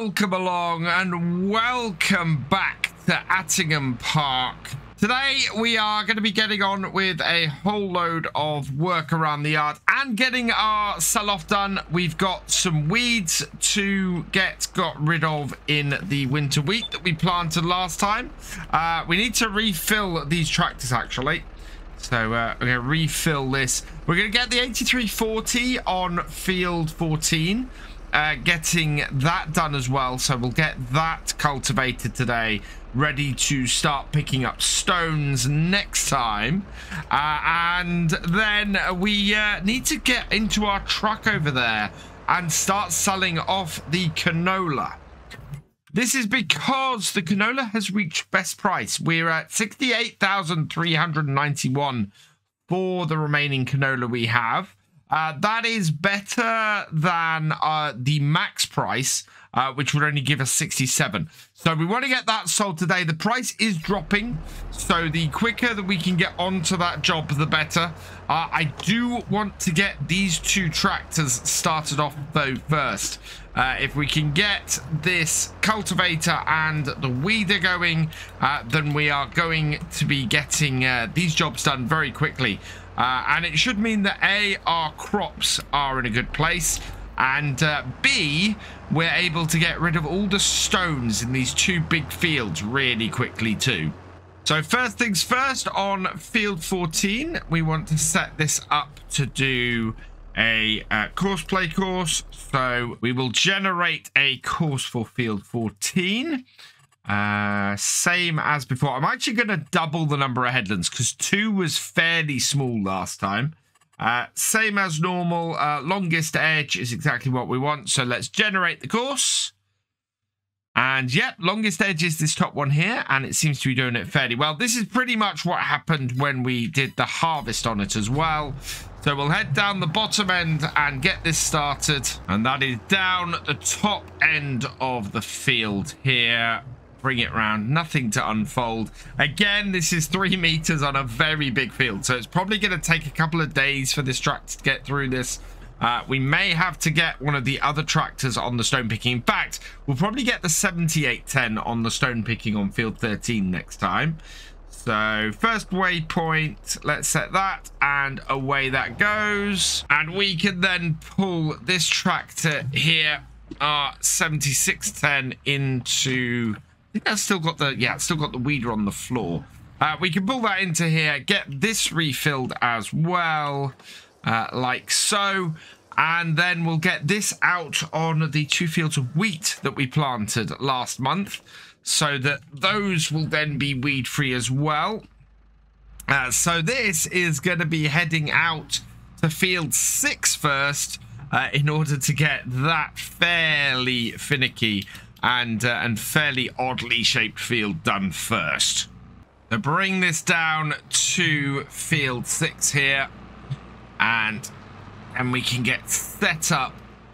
welcome along and welcome back to Attingham Park. Today we are going to be getting on with a whole load of work around the yard and getting our sell-off done. We've got some weeds to get got rid of in the winter wheat that we planted last time. Uh, we need to refill these tractors actually. So uh, we're going to refill this. We're going to get the 8340 on field 14 uh, getting that done as well. So we'll get that cultivated today, ready to start picking up stones next time. Uh, and then we uh, need to get into our truck over there and start selling off the canola. This is because the canola has reached best price. We're at 68,391 for the remaining canola we have. Uh, that is better than uh, the max price, uh, which would only give us 67. So we want to get that sold today. The price is dropping, so the quicker that we can get onto that job, the better. Uh, I do want to get these two tractors started off, though, first. Uh, if we can get this cultivator and the weeder going, then we are going to be getting these jobs done very quickly. Uh, and it should mean that A, our crops are in a good place, and uh, B, we're able to get rid of all the stones in these two big fields really quickly too. So first things first, on field 14, we want to set this up to do a uh, Courseplay course. So we will generate a course for field 14. Uh, same as before. I'm actually going to double the number of headlands because two was fairly small last time. Uh, same as normal. Uh, longest edge is exactly what we want. So let's generate the course. And yep, longest edge is this top one here, and it seems to be doing it fairly well. This is pretty much what happened when we did the harvest on it as well. So we'll head down the bottom end and get this started. And that is down at the top end of the field here bring it round. Nothing to unfold. Again, this is three meters on a very big field, so it's probably going to take a couple of days for this tractor to get through this. Uh, we may have to get one of the other tractors on the stone picking. In fact, we'll probably get the 7810 on the stone picking on field 13 next time. So first waypoint, let's set that and away that goes. And we can then pull this tractor here, our 7610 into think that's still got the, yeah, still got the weeder on the floor. Uh, we can pull that into here, get this refilled as well, uh, like so. And then we'll get this out on the two fields of wheat that we planted last month so that those will then be weed free as well. Uh, so this is going to be heading out to field six first uh, in order to get that fairly finicky and, uh, and fairly oddly shaped field done first. So bring this down to field six here and and we can get set up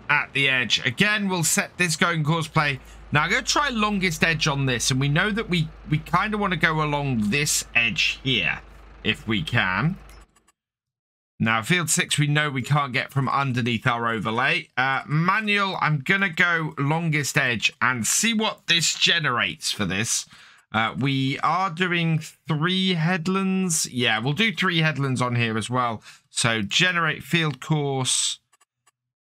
at the edge. Again, we'll set this going Courseplay. Now I'm going to try longest edge on this and we know that we, we kind of want to go along this edge here if we can. Now, field six, we know we can't get from underneath our overlay. Uh, manual, I'm going to go longest edge and see what this generates for this. Uh, we are doing three headlands. Yeah, we'll do three headlands on here as well. So generate field course.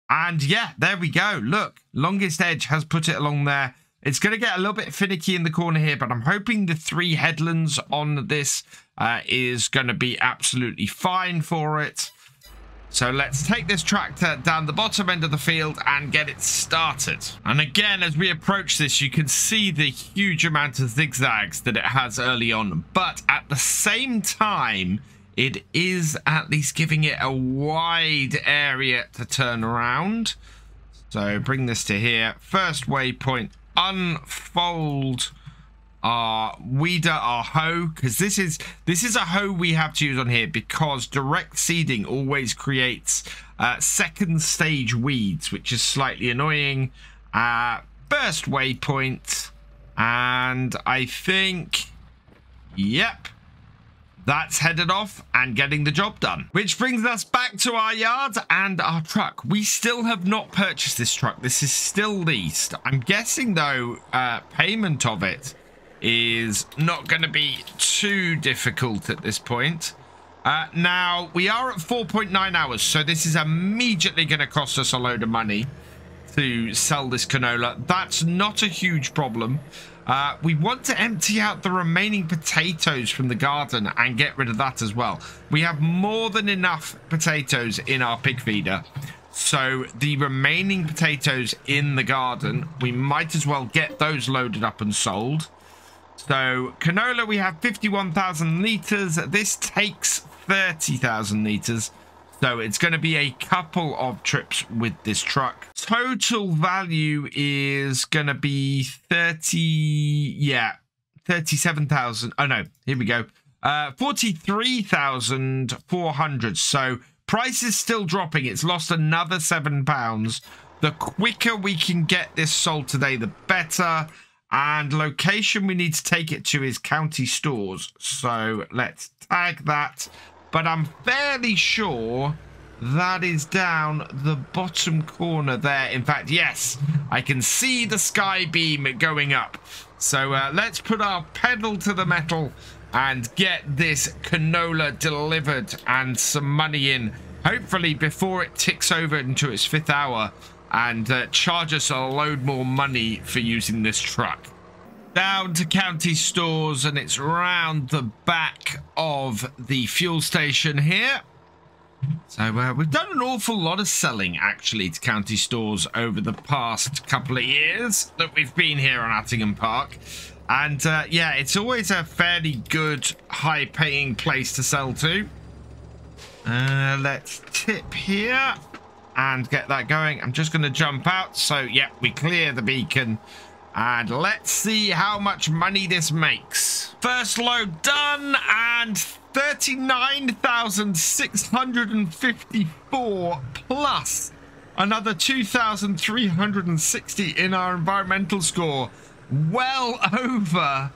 And yeah, there we go. Look, longest edge has put it along there. It's going to get a little bit finicky in the corner here, but I'm hoping the three headlands on this uh, is going to be absolutely fine for it. So let's take this tractor down the bottom end of the field and get it started. And again, as we approach this, you can see the huge amount of zigzags that it has early on. But at the same time, it is at least giving it a wide area to turn around. So bring this to here. First waypoint, unfold our weeder, our hoe, because this is this is a hoe we have to use on here because direct seeding always creates uh, second stage weeds, which is slightly annoying. Uh, first waypoint, and I think, yep, that's headed off and getting the job done. Which brings us back to our yard and our truck. We still have not purchased this truck. This is still leased. I'm guessing, though, uh, payment of it is not going to be too difficult at this point. Uh, now, we are at 4.9 hours, so this is immediately going to cost us a load of money to sell this canola. That's not a huge problem. Uh, we want to empty out the remaining potatoes from the garden and get rid of that as well. We have more than enough potatoes in our pig feeder. So the remaining potatoes in the garden, we might as well get those loaded up and sold. So canola, we have 51,000 litres. This takes 30,000 litres. So it's going to be a couple of trips with this truck. Total value is going to be 30, yeah, 37,000. Oh no, here we go. Uh, 43,400. So price is still dropping. It's lost another seven pounds. The quicker we can get this sold today, the better. And location we need to take it to is county stores. So let's tag that but I'm fairly sure that is down the bottom corner there. In fact, yes, I can see the sky beam going up. So uh, let's put our pedal to the metal and get this canola delivered and some money in. Hopefully before it ticks over into its fifth hour and uh, charge us a load more money for using this truck down to county stores and it's round the back of the fuel station here. So uh, we've done an awful lot of selling actually to county stores over the past couple of years that we've been here on Attingham Park. And uh, yeah, it's always a fairly good high paying place to sell to. Uh, let's tip here and get that going. I'm just going to jump out. So yeah, we clear the beacon and let's see how much money this makes. First load done and 39,654 plus another 2,360 in our environmental score. Well over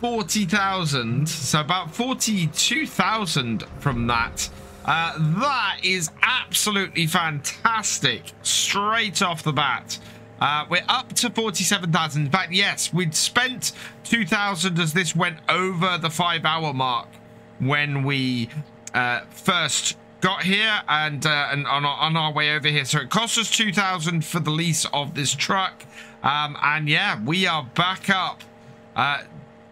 40,000. So about 42,000 from that. Uh, that is absolutely fantastic straight off the bat. Uh, we're up to 47,000. In fact, yes, we'd spent 2,000 as this went over the five hour mark when we uh, first got here and, uh, and on, our, on our way over here. So it cost us 2,000 for the lease of this truck. Um, and yeah, we are back up uh,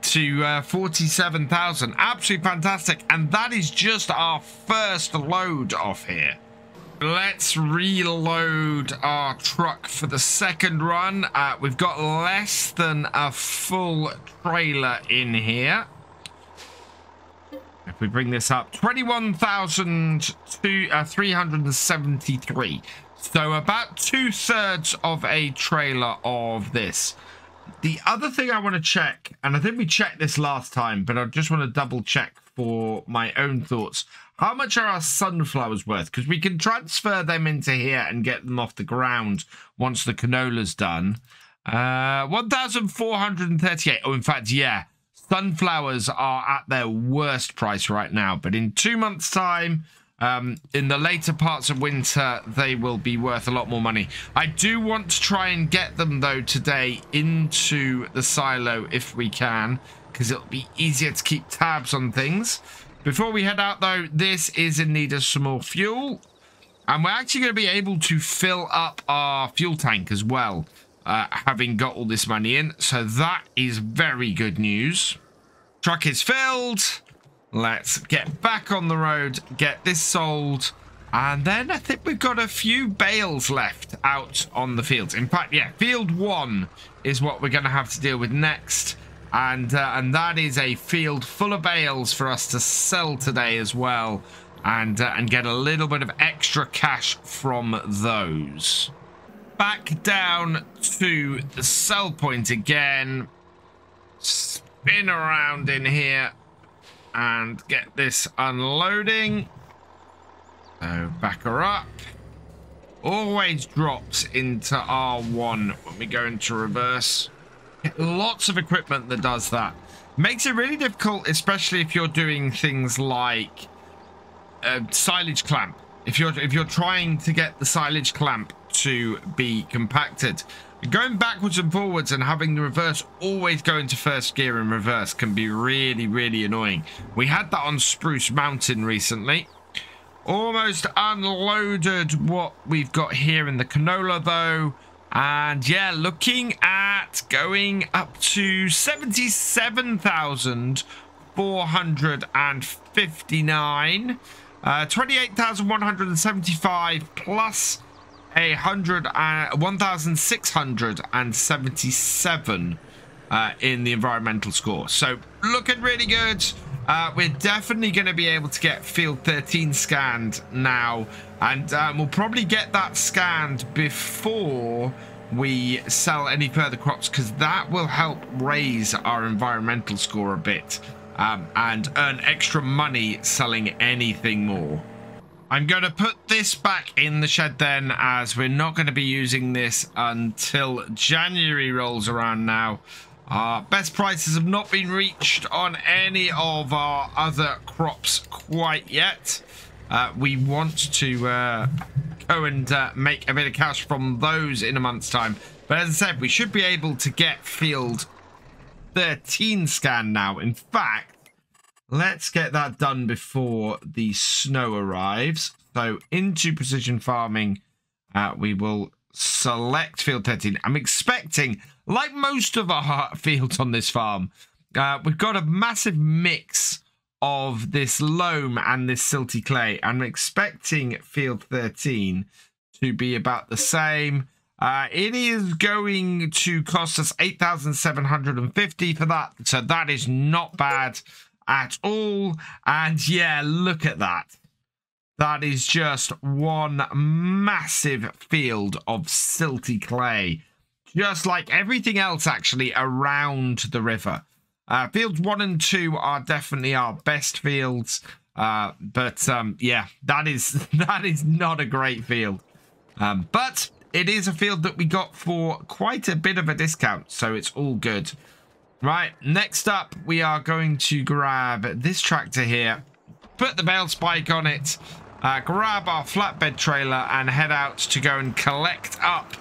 to uh, 47,000. Absolutely fantastic. And that is just our first load off here. Let's reload our truck for the second run. Uh, we've got less than a full trailer in here. If we bring this up, 21,373. Uh, so about two thirds of a trailer of this. The other thing I want to check, and I think we checked this last time, but I just want to double check for my own thoughts. How much are our sunflowers worth? Because we can transfer them into here and get them off the ground once the canola's done. Uh, 1,438. Oh, in fact, yeah. Sunflowers are at their worst price right now. But in two months' time, um, in the later parts of winter, they will be worth a lot more money. I do want to try and get them, though, today into the silo if we can. Because it'll be easier to keep tabs on things. Before we head out, though, this is in need of some more fuel. And we're actually going to be able to fill up our fuel tank as well, uh, having got all this money in. So that is very good news. Truck is filled. Let's get back on the road, get this sold. And then I think we've got a few bales left out on the fields. In fact, yeah, field one is what we're going to have to deal with next and uh, and that is a field full of bales for us to sell today as well and uh, and get a little bit of extra cash from those. Back down to the sell point again. Spin around in here and get this unloading. So back her up. Always drops into R1 when we go into reverse Lots of equipment that does that. Makes it really difficult, especially if you're doing things like a silage clamp. If you're if you're trying to get the silage clamp to be compacted, going backwards and forwards and having the reverse always go into first gear in reverse can be really really annoying. We had that on Spruce Mountain recently. Almost unloaded what we've got here in the canola though. And yeah, looking at going up to 77,459. Uh, 28,175 plus a hundred uh, 1,677 uh, in the environmental score. So looking really good. Uh, we're definitely going to be able to get field 13 scanned now. And um, we'll probably get that scanned before we sell any further crops because that will help raise our environmental score a bit um, and earn extra money selling anything more. I'm going to put this back in the shed then as we're not going to be using this until January rolls around now. Our best prices have not been reached on any of our other crops quite yet. Uh, we want to uh, go and uh, make a bit of cash from those in a month's time. But as I said, we should be able to get field 13 scan now. In fact, let's get that done before the snow arrives. So into precision farming, uh, we will select field 13. I'm expecting, like most of our fields on this farm, uh, we've got a massive mix of this loam and this silty clay. I'm expecting field 13 to be about the same. Uh, it is going to cost us 8,750 for that. So that is not bad at all. And yeah, look at that. That is just one massive field of silty clay. Just like everything else actually around the river. Uh, fields one and two are definitely our best fields. Uh, but um, yeah, that is that is not a great field. Um, but it is a field that we got for quite a bit of a discount, so it's all good. Right, next up, we are going to grab this tractor here, put the bale spike on it, uh, grab our flatbed trailer and head out to go and collect up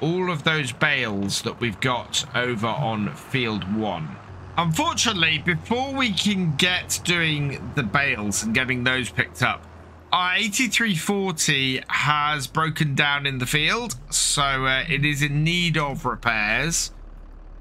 all of those bales that we've got over on field one. Unfortunately, before we can get doing the bales and getting those picked up, our 8340 has broken down in the field, so uh, it is in need of repairs.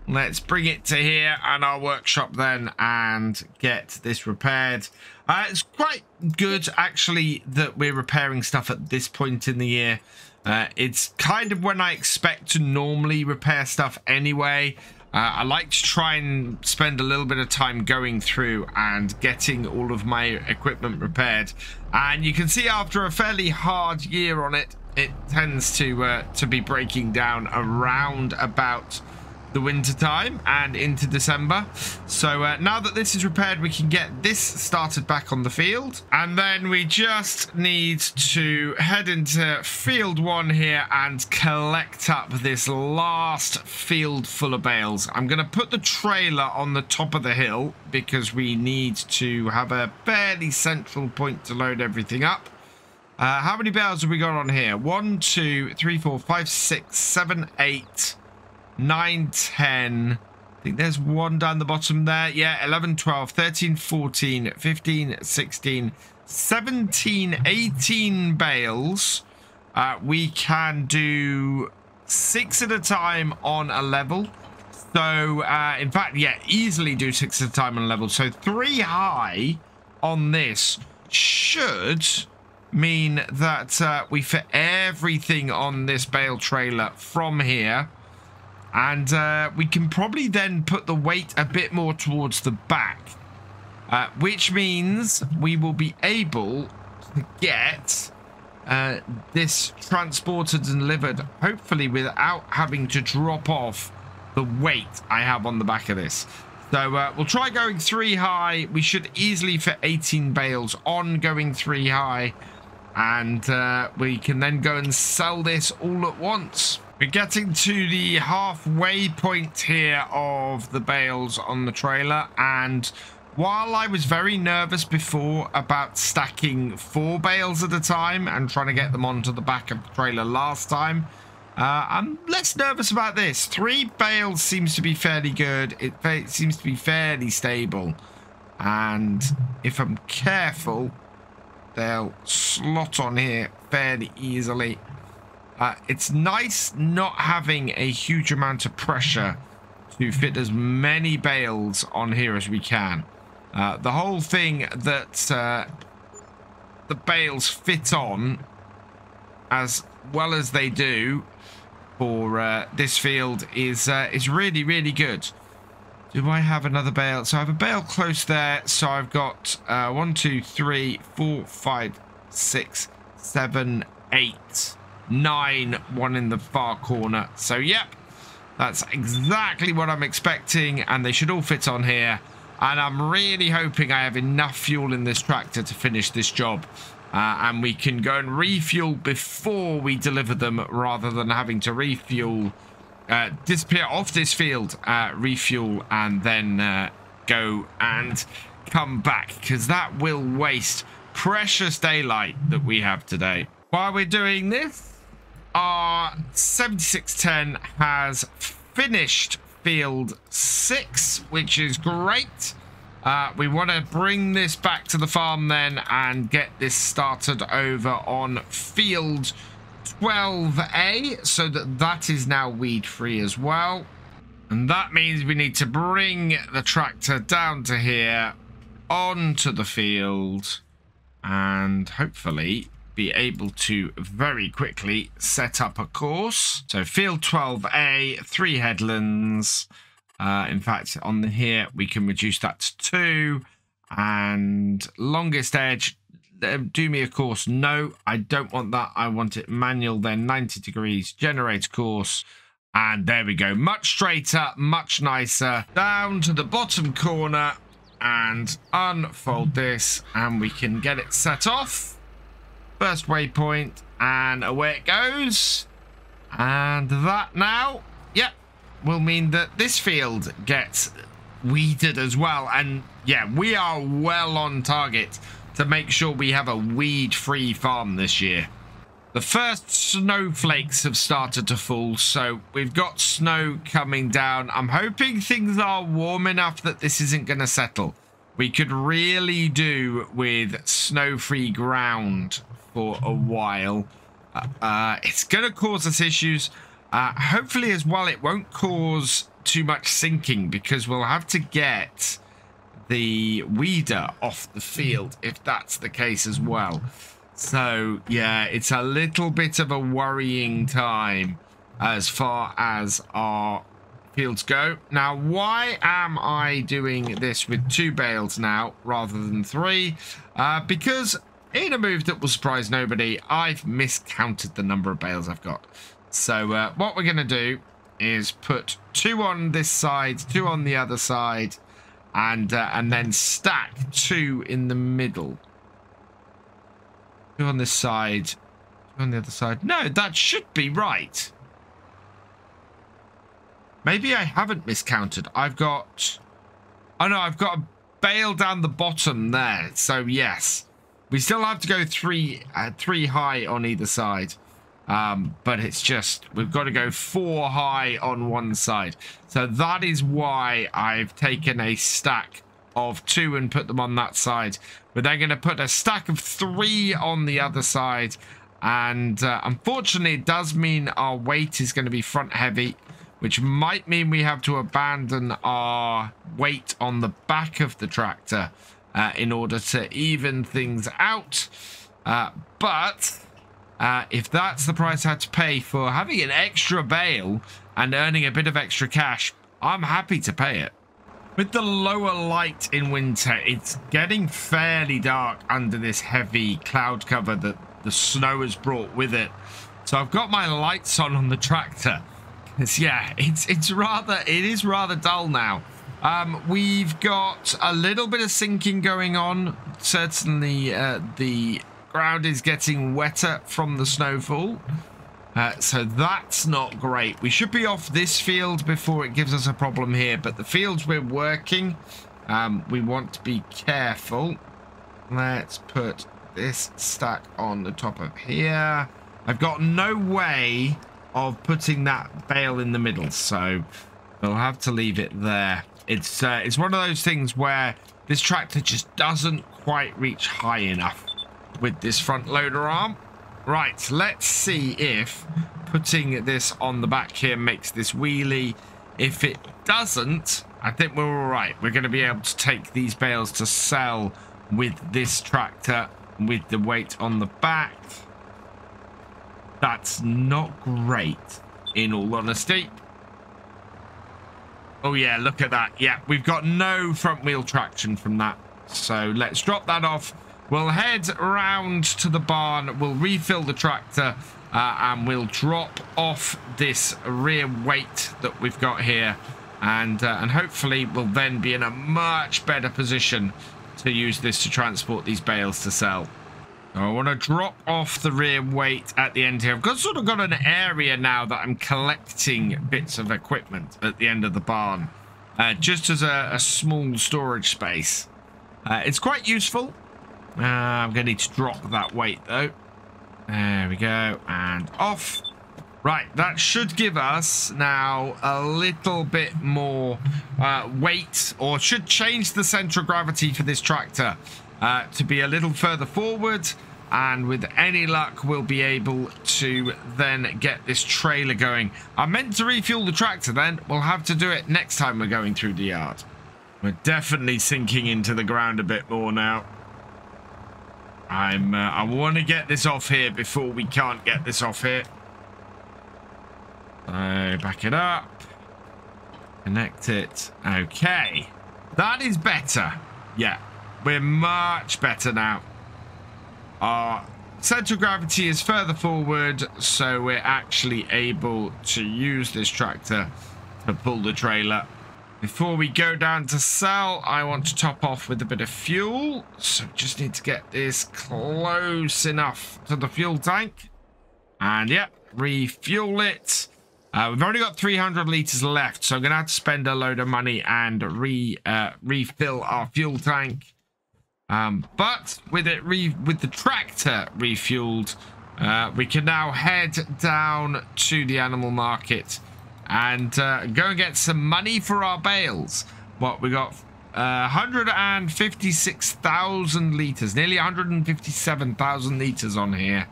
Let's bring it to here and our workshop then and get this repaired. Uh, it's quite good, actually, that we're repairing stuff at this point in the year. Uh, it's kind of when I expect to normally repair stuff anyway. Uh, I like to try and spend a little bit of time going through and getting all of my equipment repaired. And you can see after a fairly hard year on it, it tends to uh, to be breaking down around about the winter time and into December. So uh, now that this is repaired, we can get this started back on the field. And then we just need to head into field one here and collect up this last field full of bales. I'm going to put the trailer on the top of the hill because we need to have a fairly central point to load everything up. Uh, how many bales have we got on here? One, two, three, four, five, six, seven, eight, 9, 10. I think there's one down the bottom there. Yeah, 11, 12, 13, 14, 15, 16, 17, 18 bales. Uh, we can do six at a time on a level. So, uh, in fact, yeah, easily do six at a time on a level. So, three high on this should mean that uh, we fit everything on this bale trailer from here and uh, we can probably then put the weight a bit more towards the back. Uh, which means we will be able to get uh, this transported and delivered, hopefully without having to drop off the weight I have on the back of this. So uh, we'll try going three high. We should easily fit 18 bales on going three high. And uh, we can then go and sell this all at once. We're getting to the halfway point here of the bales on the trailer and while I was very nervous before about stacking four bales at a time and trying to get them onto the back of the trailer last time, uh, I'm less nervous about this. Three bales seems to be fairly good. It, it seems to be fairly stable. And if I'm careful, they'll slot on here fairly easily. Uh, it's nice not having a huge amount of pressure to fit as many bales on here as we can. Uh, the whole thing that uh, the bales fit on as well as they do for uh, this field is uh, is really, really good. Do I have another bale? So I have a bale close there. So I've got uh, one, two, three, four, five, six, seven, eight, nine, one in the far corner. So, yep, that's exactly what I'm expecting. And they should all fit on here. And I'm really hoping I have enough fuel in this tractor to finish this job. Uh, and we can go and refuel before we deliver them rather than having to refuel, uh, disappear off this field, uh, refuel, and then uh, go and come back because that will waste precious daylight that we have today. While we're doing this, our 7610 has finished field six, which is great. Uh, we want to bring this back to the farm then and get this started over on field 12A so that that is now weed free as well. And that means we need to bring the tractor down to here onto the field and hopefully be able to very quickly set up a course. So field 12A, three headlands. Uh, in fact, on the here, we can reduce that to two. And longest edge, do me a course. No, I don't want that. I want it manual, then 90 degrees, generate course. And there we go. Much straighter, much nicer. Down to the bottom corner and unfold this and we can get it set off. First waypoint, and away it goes. And that now, yep, will mean that this field gets weeded as well. And yeah, we are well on target to make sure we have a weed-free farm this year. The first snowflakes have started to fall, so we've got snow coming down. I'm hoping things are warm enough that this isn't going to settle. We could really do with snow-free ground for a while. Uh, uh, it's going to cause us issues. Uh, hopefully as well, it won't cause too much sinking because we'll have to get the weeder off the field if that's the case as well. So, yeah, it's a little bit of a worrying time as far as our fields go. Now, why am I doing this with two bales now rather than three? Uh, because in a move that will surprise nobody, I've miscounted the number of bales I've got. So uh, what we're going to do is put two on this side, two on the other side, and uh, and then stack two in the middle. Two on this side, two on the other side. No, that should be right. Maybe I haven't miscounted. I've got... Oh no, I've got a bale down the bottom there. So yes. We still have to go three, uh, three high on either side. Um, but it's just, we've got to go four high on one side. So that is why I've taken a stack of two and put them on that side. We're then going to put a stack of three on the other side. And uh, unfortunately, it does mean our weight is going to be front heavy, which might mean we have to abandon our weight on the back of the tractor uh, in order to even things out. Uh, but uh, if that's the price I had to pay for having an extra bale and earning a bit of extra cash, I'm happy to pay it. With the lower light in winter, it's getting fairly dark under this heavy cloud cover that the snow has brought with it. So I've got my lights on on the tractor. It's, yeah, it's it's rather it is rather dull now. Um, we've got a little bit of sinking going on. Certainly, uh, the ground is getting wetter from the snowfall. Uh, so that's not great. We should be off this field before it gives us a problem here. But the fields we're working, um, we want to be careful. Let's put this stack on the top of here. I've got no way of putting that bale in the middle. So we'll have to leave it there. It's, uh, it's one of those things where this tractor just doesn't quite reach high enough with this front loader arm. Right, let's see if putting this on the back here makes this wheelie. If it doesn't, I think we're all right. We're going to be able to take these bales to sell with this tractor with the weight on the back. That's not great, in all honesty. Oh, yeah, look at that. Yeah, we've got no front wheel traction from that. So let's drop that off. We'll head round to the barn. We'll refill the tractor uh, and we'll drop off this rear weight that we've got here. And, uh, and hopefully we'll then be in a much better position to use this to transport these bales to sell. I want to drop off the rear weight at the end here. I've got sort of got an area now that I'm collecting bits of equipment at the end of the barn. Uh, just as a, a, small storage space. Uh, it's quite useful. Uh, I'm going to need to drop that weight though. There we go. And off. Right, that should give us now a little bit more uh, weight or should change the center of gravity for this tractor uh, to be a little further forward and with any luck we'll be able to then get this trailer going. I meant to refuel the tractor then. We'll have to do it next time we're going through the yard. We're definitely sinking into the ground a bit more now. I'm uh, i want to get this off here before we can't get this off here. So back it up. Connect it. Okay. That is better. Yeah we're much better now. Our center of gravity is further forward, so we're actually able to use this tractor to pull the trailer. Before we go down to sell, I want to top off with a bit of fuel. So just need to get this close enough to the fuel tank. And yeah, refuel it. Uh, we've only got 300 liters left, so I'm going to have to spend a load of money and re uh, refill our fuel tank. Um, but with it with the tractor refueled, uh, we can now head down to the animal market and uh, go and get some money for our bales. What we got? Uh, 156,000 liters, nearly 157,000 liters on here.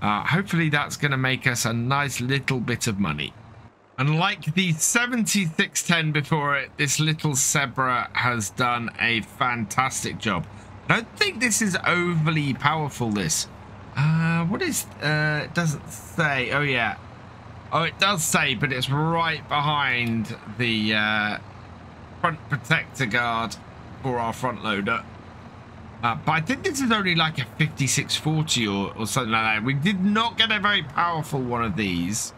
Uh, hopefully that's going to make us a nice little bit of money. And like the 7610 before it, this little Zebra has done a fantastic job. I don't think this is overly powerful, this. Uh, what is... Uh, it doesn't say. Oh, yeah. Oh, it does say, but it's right behind the uh, front protector guard for our front loader. Uh, but I think this is only like a 5640 or, or something like that. We did not get a very powerful one of these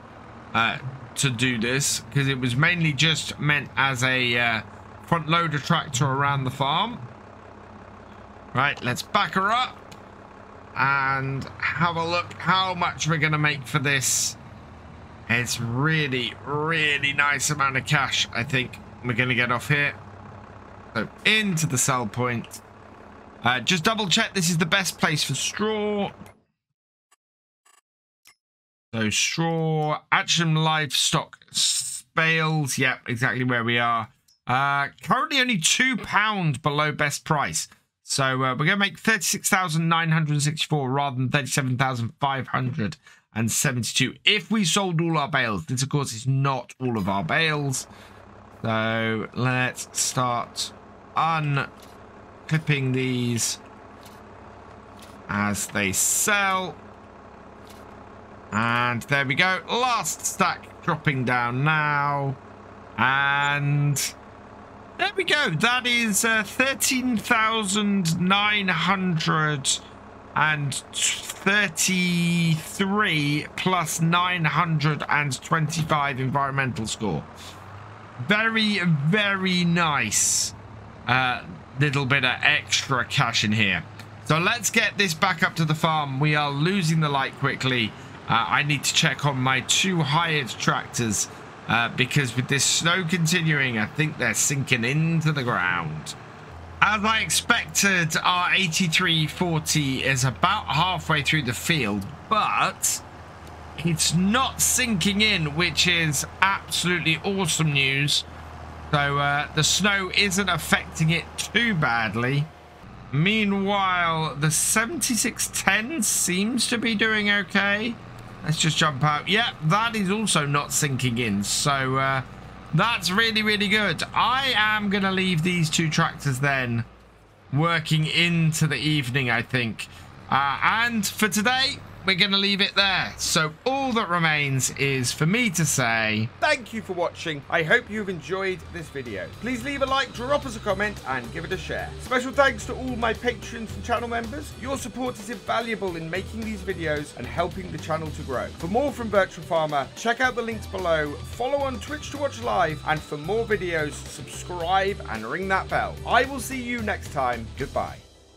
uh, to do this because it was mainly just meant as a uh, front loader tractor around the farm. Right, let's back her up and have a look how much we're going to make for this. It's really, really nice amount of cash, I think we're going to get off here. So into the sell point. Uh, just double check this is the best place for straw. So straw, Action Livestock Bales. Yep, exactly where we are. Uh, currently only £2 below best price. So uh, we're going to make 36,964 rather than 37,572 if we sold all our bales. This, of course, is not all of our bales. So let's start unclipping these as they sell. And there we go. Last stack dropping down now. And there we go. That is uh, 13,933 plus 925 environmental score. Very, very nice uh, little bit of extra cash in here. So let's get this back up to the farm. We are losing the light quickly. Uh, I need to check on my two hired tractors uh, because with this snow continuing, I think they're sinking into the ground. As I expected, our 8340 is about halfway through the field, but it's not sinking in, which is absolutely awesome news. So uh, the snow isn't affecting it too badly. Meanwhile, the 7610 seems to be doing okay. Let's just jump out. Yeah, that is also not sinking in. So uh, that's really, really good. I am going to leave these two tractors then working into the evening, I think. Uh, and for today, we're going to leave it there. So all that remains is for me to say... Thank you for watching. I hope you've enjoyed this video. Please leave a like, drop us a comment, and give it a share. Special thanks to all my patrons and channel members. Your support is invaluable in making these videos and helping the channel to grow. For more from Virtual Farmer, check out the links below, follow on Twitch to watch live, and for more videos, subscribe and ring that bell. I will see you next time. Goodbye.